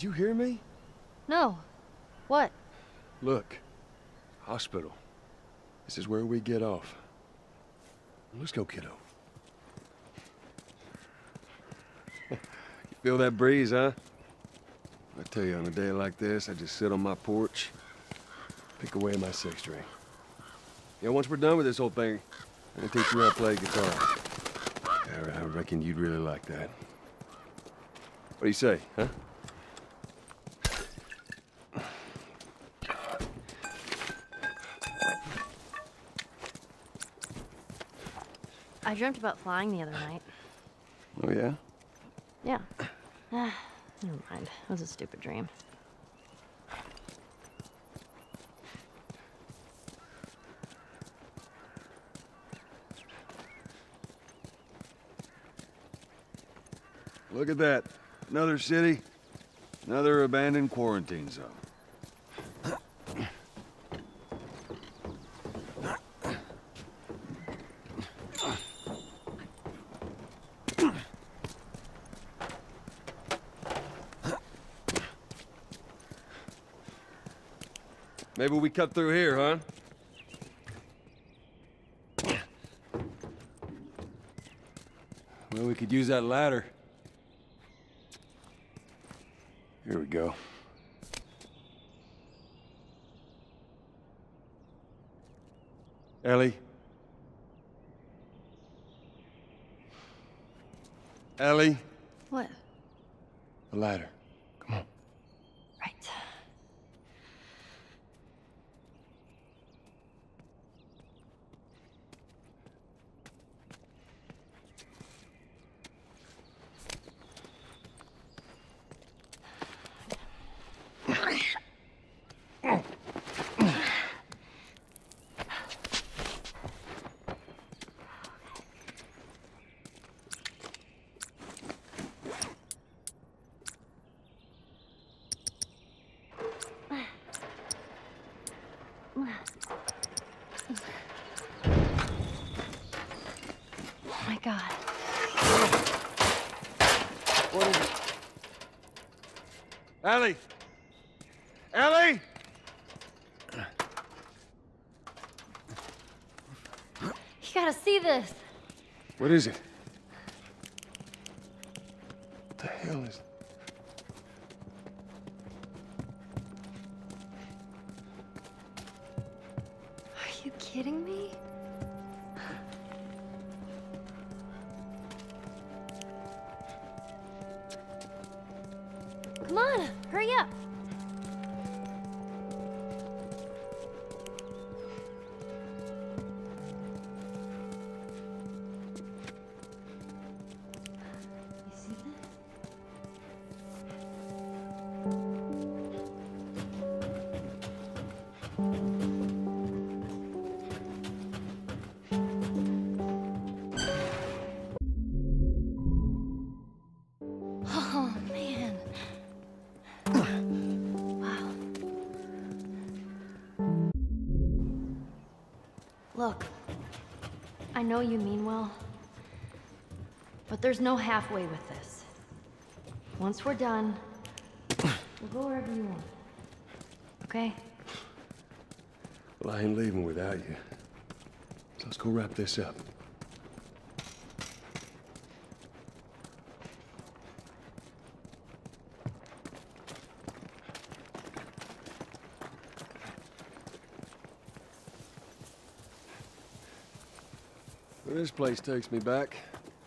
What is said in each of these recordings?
Did you hear me? No. What? Look. Hospital. This is where we get off. Let's go, kiddo. you feel that breeze, huh? I tell you, on a day like this, I just sit on my porch, pick away at my six string. Yeah, once we're done with this whole thing, I'm gonna teach you how to play guitar. I reckon you'd really like that. What do you say, huh? Dreamt about flying the other night. Oh, yeah? Yeah. Ah, never mind. It was a stupid dream. Look at that. Another city, another abandoned quarantine zone. Maybe we cut through here, huh? Well, we could use that ladder. Here we go. Ellie? Ellie? What? The ladder. God. What is it? Ellie! Ellie! You gotta see this. What is it? What the hell is... Are you kidding me? Look, I know you mean well, but there's no halfway with this. Once we're done, we'll go wherever you want. Okay? Well, I ain't leaving without you. So let's go wrap this up. This place takes me back.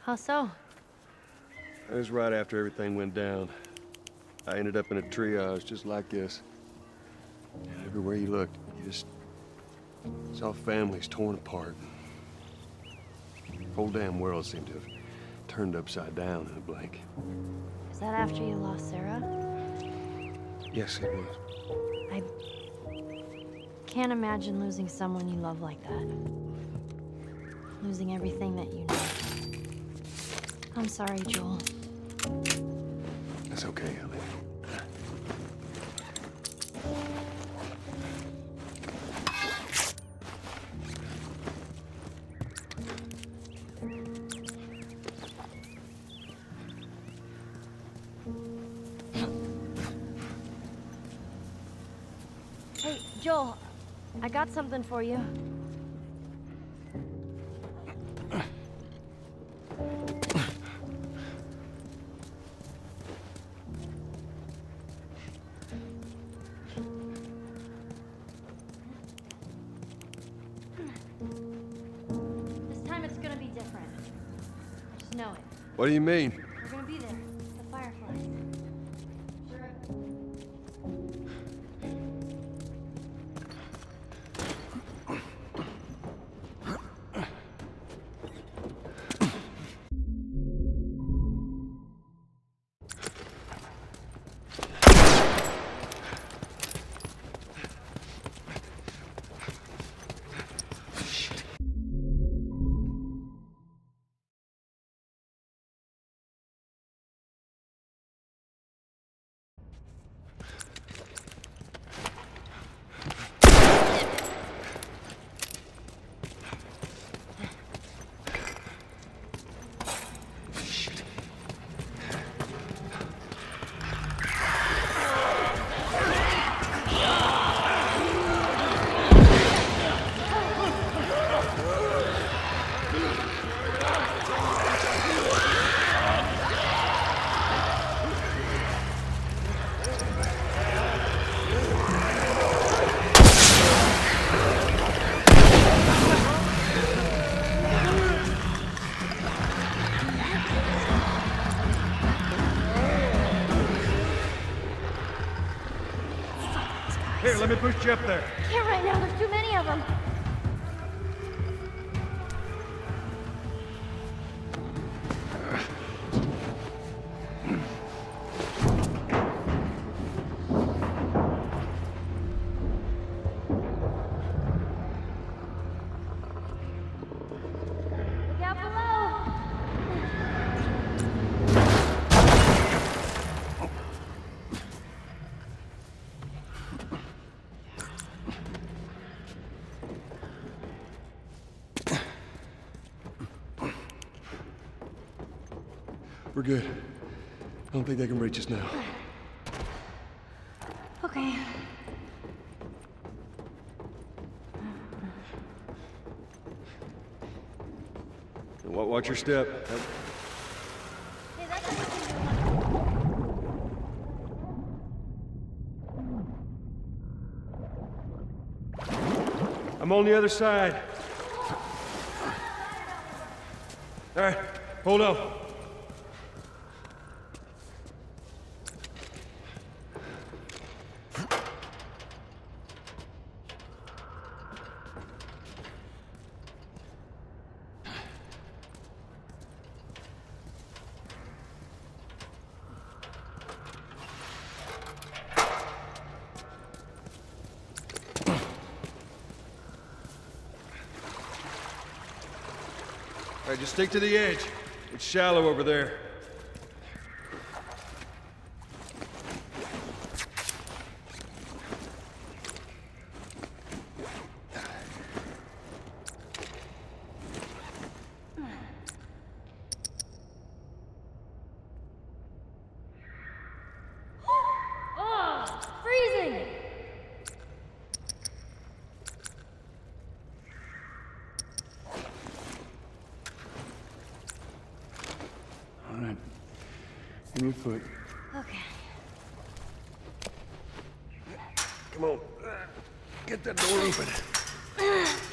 How so? It was right after everything went down. I ended up in a triage just like this. And everywhere you looked, you just saw families torn apart. The whole damn world seemed to have turned upside down in a blink. Is that after you lost Sarah? Yes, it was. I can't imagine losing someone you love like that losing everything that you know. I'm sorry, Joel. That's okay, Ellie. Hey, Joel, I got something for you. What do you mean? Here, let me push you up there. Can't right now. There's too many of them. We're good. I don't think they can reach us now. Okay. Wa- Watch your step. Hey, that's what we can do. I'm on the other side. All right, hold on. Just stick to the edge. It's shallow over there. Oh, freezing! All right. In your foot. Okay. Come on. Get that door open.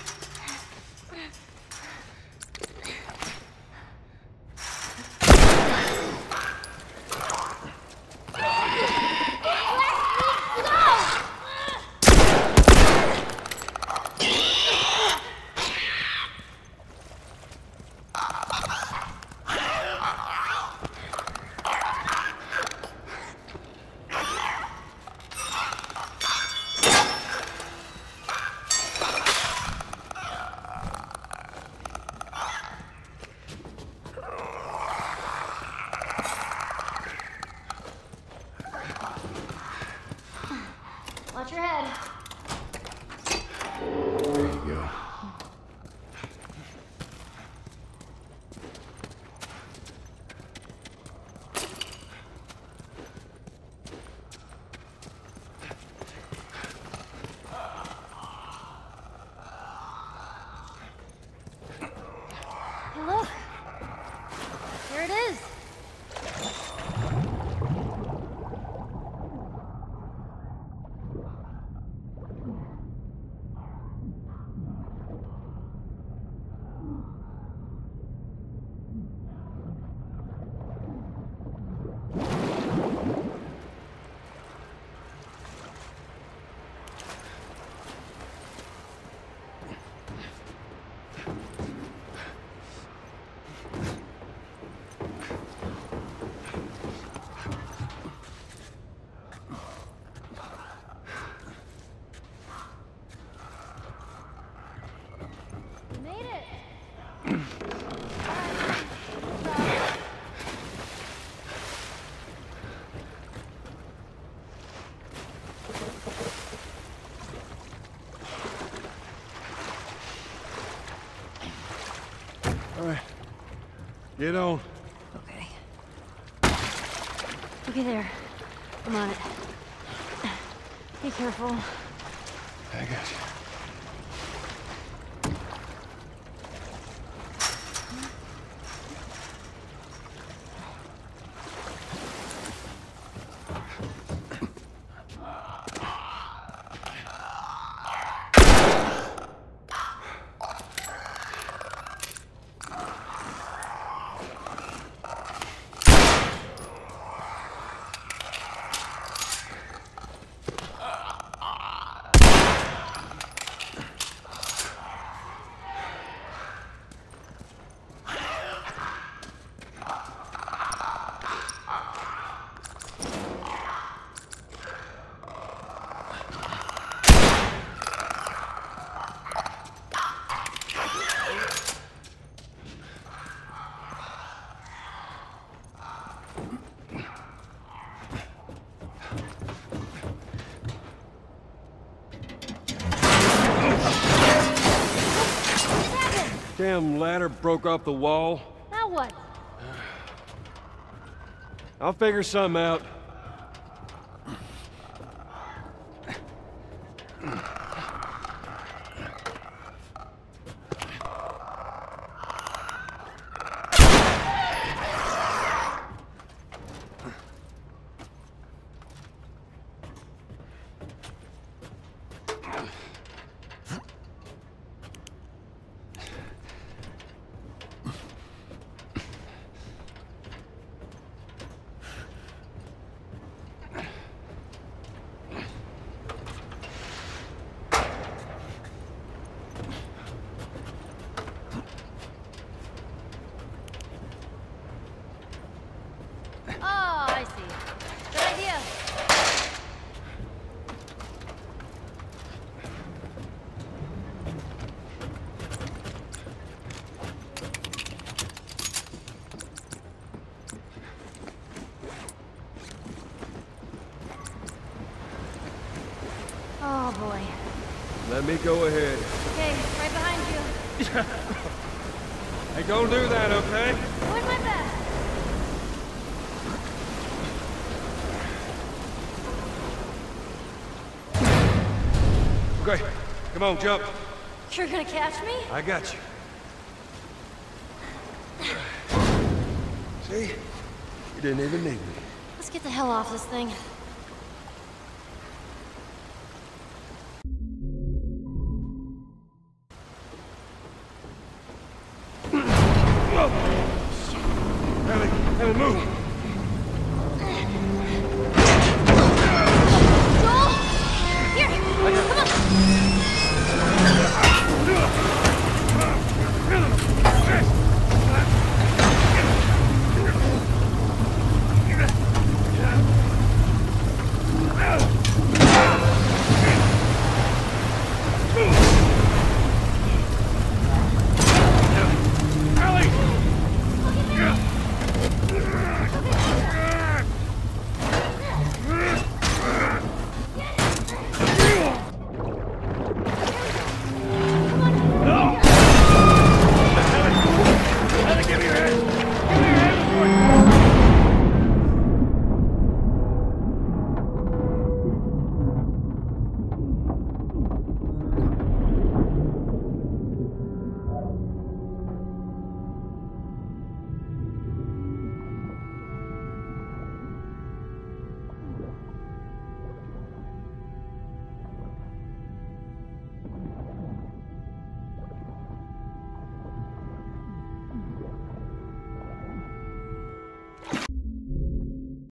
Get know... Okay. Okay, there. I'm on it. Be careful. I got you. Damn ladder broke off the wall. Now what? I'll figure something out. Oh, I see. Good idea. Oh boy. Let me go ahead. Okay, right behind you. Hey, don't do that, okay? Doing my best. Okay, come on, jump. You're gonna catch me? I got you. See? You didn't even need me. Let's get the hell off this thing. move!